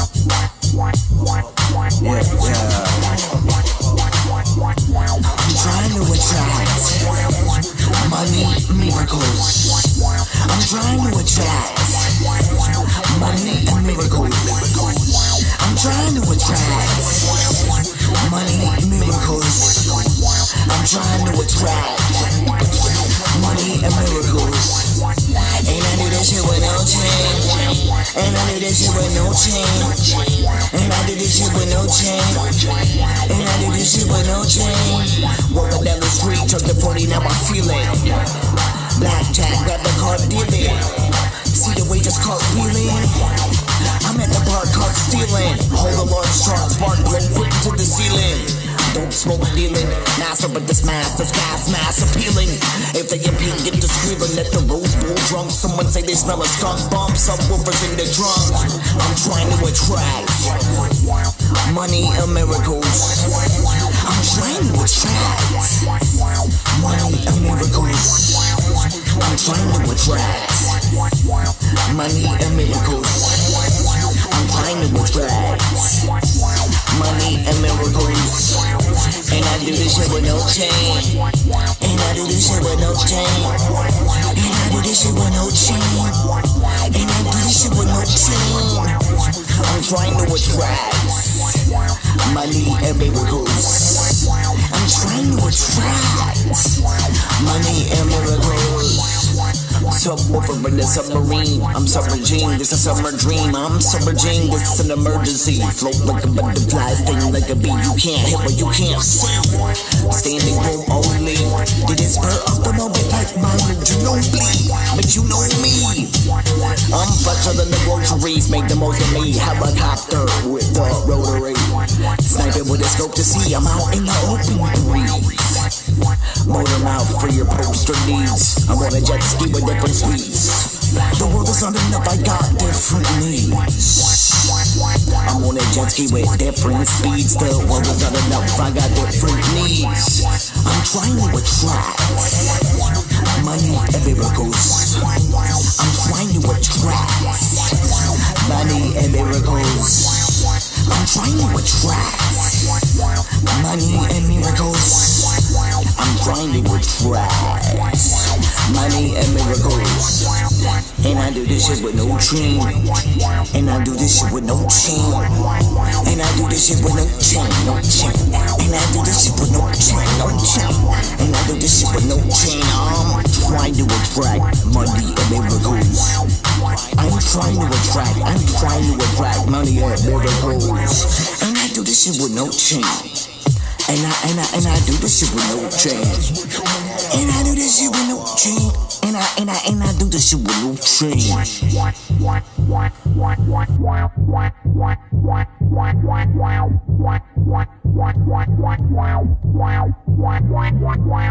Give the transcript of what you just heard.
I'm trying to attract money miracles. I'm trying to attract money and miracles. I'm trying to attract money miracles. I'm trying to attract shit with no change. And I do this shit with no change. Walking down the street, took the 40, now I feel it. Blackjack, grab the card, deal it. See the way just caught wheeling. I'm at the bar, caught stealing. Hold a large strong spark, blow quick to the ceiling. Don't smoke dealing, master but this master's gas mass appealing. If they appeal, get to squealing at the Rose Bowl. Someone say they smell a skunk bomb, subwoofers in the trunk. I'm trying to attract money and miracles. I'm trying to attract money and miracles. I'm trying to attract money and miracles. I'm trying to attract money and miracles. And I do this shit with no chain. And I do this shit with no chain. This shit with no chain. And I do this with no chain. I'm trying to attract money and miracles. I'm trying to attract money and miracles. Subwoofer in the submarine. I'm submerging, this a summer dream. I'm submerging, this an emergency. Float like a butterfly, sting like a bee. You can't hit what you can't see. Standing room only. Did it spur up the moment like mine? You know me, Than the groceries. Make the most of me. Helicopter with the rotary. Sniping with a scope to see. I'm out in the open breeze. Motor mouth for your poster needs. I'm on a jet ski with different speeds. The world is not enough, I got different needs. I'm on a jet ski with different speeds. The world is not enough, I got different needs. I'm trying to attract money and miracles. And I do this shit with no chain. And I do this shit with no chain. And I do this shit with no chain, no chain. And I do this shit with no chain, no chain. And I do this shit with no chain. I'm trying to attract money and miracles. I'm trying to attract, I'm trying to attract money and miracles. And I do this shit with no chain. And I and I and I do this shit with no chain. And I do this shit with no chain. And I and I and I do this shit with no chain. Wow.